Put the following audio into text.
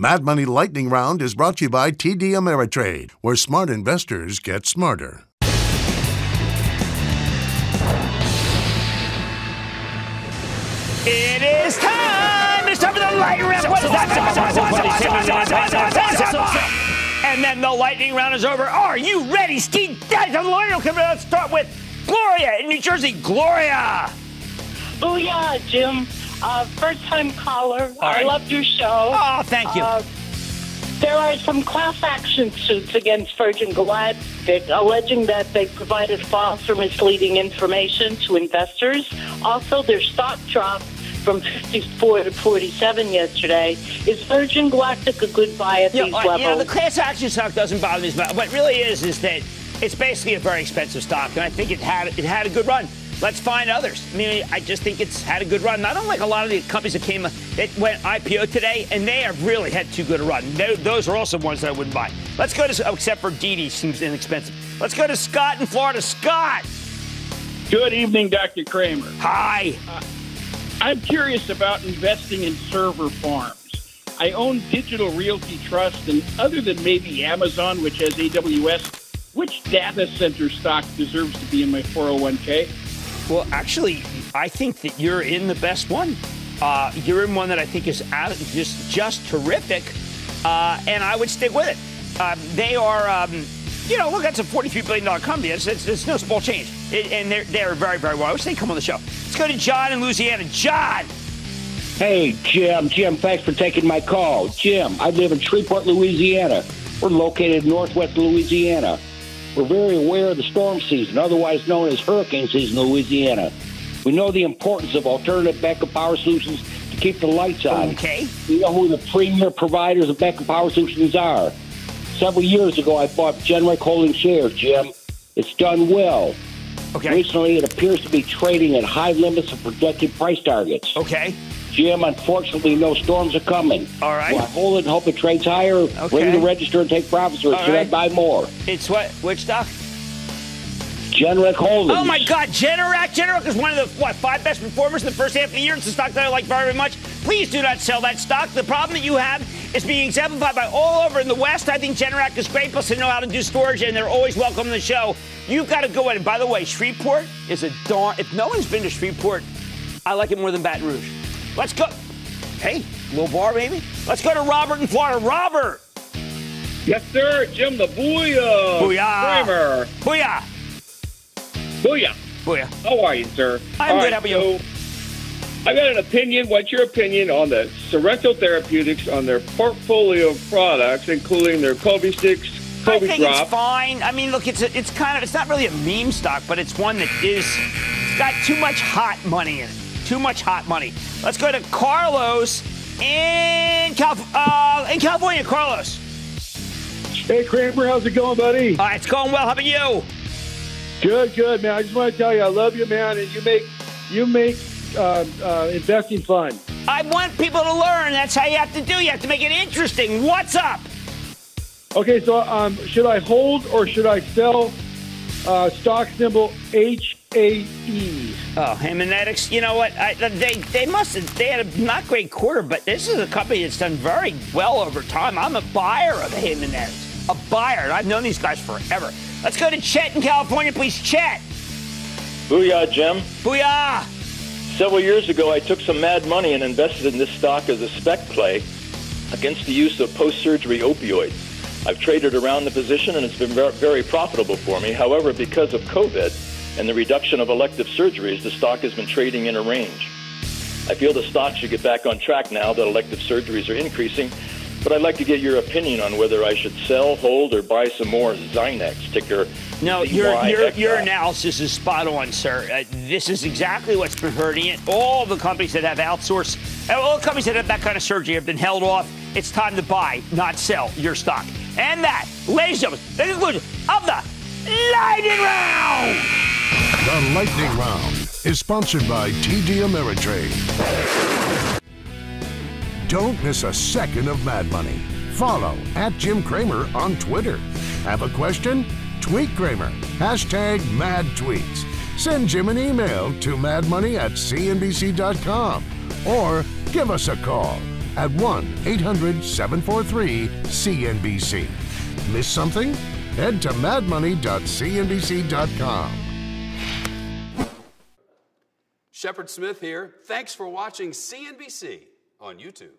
Mad Money Lightning Round is brought to you by TD Ameritrade, where smart investors get smarter. It is time! It's time for the lightning round! What is that? And then the lightning round is over. Are you ready, Steve? Let's start with Gloria in New Jersey. Gloria! Oh yeah, Jim. Uh, first time caller. right. I love your show. Oh, thank you. Uh, there are some class action suits against Virgin Galactic alleging that they provided false or misleading information to investors. Also, their stock dropped from 54 to 47 yesterday. Is Virgin Galactic a good buy at You these know, levels? you know, the class action stock doesn't bother me as much. What really is is that it's basically a very expensive stock, and I think it had it had a good run. Let's find others. I mean, I just think it's had a good run. Not unlike a lot of the companies that came, up it went IPO today, and they have really had too good a run. Tho- Those are also ones that I wouldn't buy. Let's go to, oh, except for Didi, seems inexpensive. Let's go to Scott in Florida. Scott, Good evening, Dr. Cramer. hi. Uh, I'm curious about investing in server farms. I own Digital Realty Trust, and other than maybe Amazon, which has AWS, which data center stock deserves to be in my 401k? Well, actually, I think that you're in the best one. Uh, you're in one that I think is out, just just terrific, uh, and I would stick with it. Uh, they are, um, you know, look, that's a $43 billion company. It's, it's, it's no small change, it, and they're they're very very well. I wish they'd come on the show. Let's go to John in Louisiana. John, Hey, Jim. Jim, thanks for taking my call. Jim, I live in Shreveport, Louisiana. We're located in northwest Louisiana. We're very aware of the storm season, otherwise known as hurricane season in Louisiana. We know the importance of alternative backup power solutions to keep the lights on. okay. We know who the premier providers of backup power solutions are. Several years ago, I bought Generac Holding shares, Jim. It's done well. Okay. Recently, it appears to be trading at high limits of projected price targets. Okay. Jim, unfortunately, no storms are coming. All right. Will I hold it and hope it trades higher? Okay. Ready to register and take profits, or All should right. I buy more? It's what? Which stock? Generac Holdings. Oh my God, Generac. Generac is one of the what five best performers in the first half of the year. It's a stock that I like very much. Please do not sell that stock. The problem that you have is being exemplified by all over in the West. I think Generac is great, plus they know how to do storage, and they're always welcome on the show. You've got to go in. And by the way, Shreveport is a darn. If no one's been to Shreveport, I like it more than Baton Rouge. Let's go. Hey, little bar maybe. Let's go to Robert in Florida. Robert. Yes, sir. Jim the Booyah. Booyah. Cramer. Booyah. Booyah. Booyah. How are you, sir? I'm All good. How about you? so I got an opinion. What's your opinion on the Sorrento Therapeutics on their portfolio of products, including their COVI-STIX, Kobe I think drop? it's fine. I mean, look, it's a, it's kind of it's not really a meme stock, but it's one that is it's got too much hot money in it. Too much hot money. Let's go to Carlos in Calif- uh, in California. Carlos. Hey Cramer, how's it going, buddy? Uh, it's going well. How about you? Good, good, man. I just want to tell you, I love you, man, and you make you make uh, uh, investing fun. I want people to learn. That's how you have to do. You have to make it interesting. What's up? Okay, so um, should I hold or should I sell uh, stock symbol H A E? Oh, Haemonetics. You know what? I, they they must have they had a not great quarter, but this is a company that's done very well over time. I'm a buyer of Haemonetics. A buyer. and I've known these guys forever. Let's go to Chet in California, please. Chet. Booyah, Jim. Booyah. Several years ago, I took some mad money and invested in this stock as a spec play against the use of post-surgery opioids. I've traded around the position and it's been very profitable for me. However, because of COVID and the reduction of elective surgeries, the stock has been trading in a range. I feel the stock should get back on track now that elective surgeries are increasing, but I'd like to get your opinion on whether I should sell, hold, or buy some more Zynex, ticker No, your your your analysis is spot on, sir. Uh, this is exactly what's been hurting it. All the companies that have outsourced, uh, all the companies that have that kind of surgery have been held off. It's time to buy, not sell your stock. And that, ladies and gentlemen, the conclusion of the lightning round. The Lightning Round is sponsored by TD Ameritrade. Don't miss a second of Mad Money. Follow at Jim Cramer on Twitter. Have a question? Tweet Cramer. Hashtag mad tweets. Send Jim an email to madmoney at cnbc.com or give us a call at 1 800 743 CNBC. Miss something? Head to madmoney.cnbc.com. Shepard Smith here. Thanks for watching CNBC on YouTube.